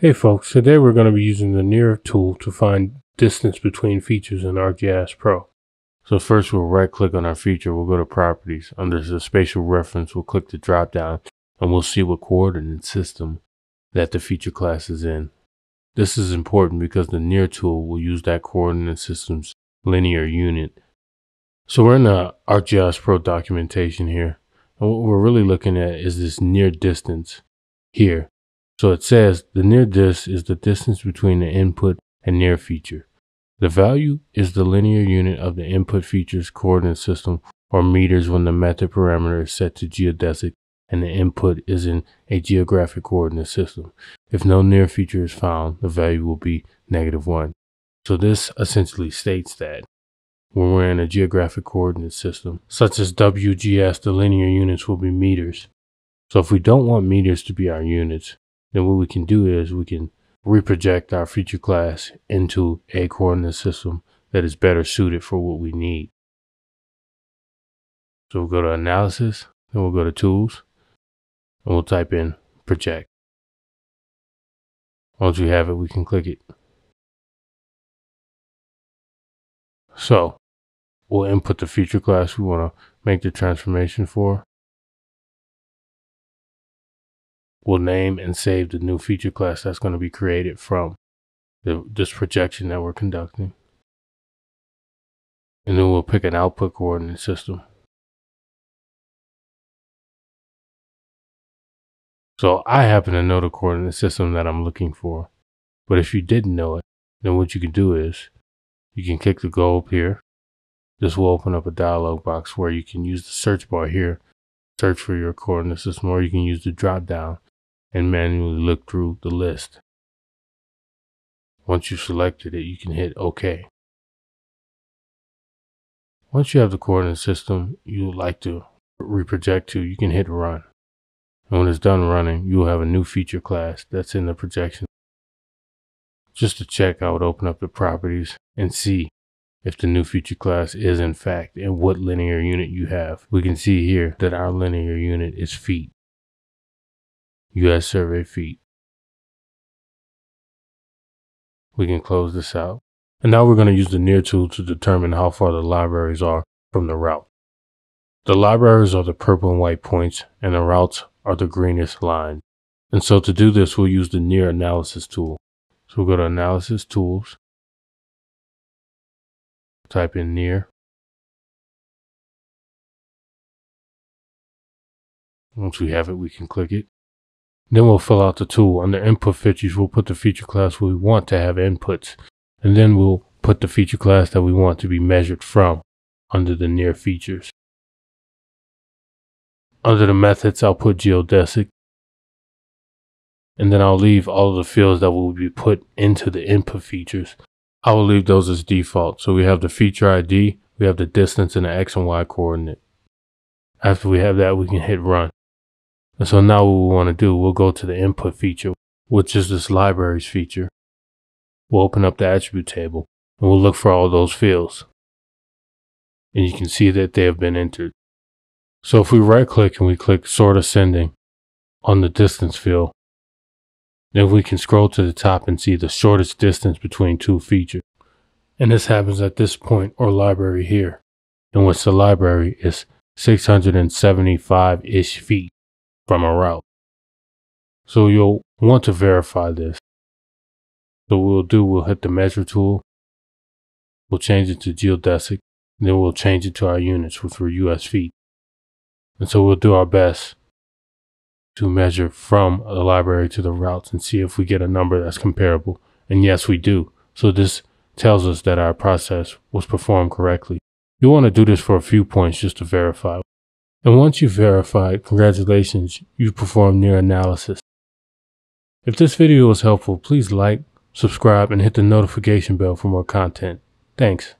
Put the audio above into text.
Hey folks, today we're going to be using the near tool to find distance between features in ArcGIS Pro. So first we'll right click on our feature, we'll go to properties. Under the spatial reference, we'll click the drop down and we'll see what coordinate system that the feature class is in. This is important because the near tool will use that coordinate system's linear unit. So we're in the ArcGIS Pro documentation here. And what we're really looking at is this near distance here. So it says the near dis is the distance between the input and near feature. The value is the linear unit of the input feature's coordinate system or meters when the method parameter is set to geodesic and the input is in a geographic coordinate system. If no near feature is found, the value will be negative 1. So this essentially states that when we're in a geographic coordinate system, such as WGS, the linear units will be meters. So if we don't want meters to be our units, then what we can do is we can reproject our feature class into a coordinate system that is better suited for what we need. So we'll go to analysis, then we'll go to tools, and we'll type in project. Once we have it, we can click it. So we'll input the feature class we want to make the transformation for. We'll name and save the new feature class that's going to be created from the, this projection that we're conducting. And then we'll pick an output coordinate system. So I happen to know the coordinate system that I'm looking for. But if you didn't know it, then what you can do is you can click the globe here. This will open up a dialog box where you can use the search bar here, search for your coordinate system, or you can use the drop down and manually look through the list. Once you've selected it, you can hit OK. Once you have the coordinate system you would like to reproject to, you can hit Run. And when it's done running, you will have a new feature class that's in the projection. Just to check, I would open up the properties and see if the new feature class is in fact and what linear unit you have. We can see here that our linear unit is feet. U.S. survey feet. We can close this out. And now we're going to use the near tool to determine how far the libraries are from the route. The libraries are the purple and white points, and the routes are the greenish line. And so to do this, we'll use the near analysis tool. So we'll go to analysis tools, type in near. Once we have it, we can click it. Then we'll fill out the tool. Under input features, we'll put the feature class we want to have inputs. And then we'll put the feature class that we want to be measured from under the near features. Under the methods, I'll put geodesic. And then I'll leave all of the fields that will be put into the input features. I will leave those as default. So we have the feature ID, we have the distance and the X and Y coordinate. After we have that, we can hit run. And so now what we want to do, we'll go to the input feature, which is this libraries feature. We'll open up the attribute table and we'll look for all those fields. And you can see that they have been entered. So if we right click and we click sort ascending on the distance field, then we can scroll to the top and see the shortest distance between two features. And this happens at this point or library here, in which the library is 675-ish feet from a route. So you'll want to verify this. So what we'll do, we'll hit the measure tool. We'll change it to geodesic. Then we'll change it to our units, which were US feet. And so we'll do our best to measure from the library to the routes and see if we get a number that's comparable. And yes, we do. So this tells us that our process was performed correctly. You want to do this for a few points just to verify. And once you've verified, congratulations, you've performed near analysis. If this video was helpful, please like, subscribe, and hit the notification bell for more content. Thanks.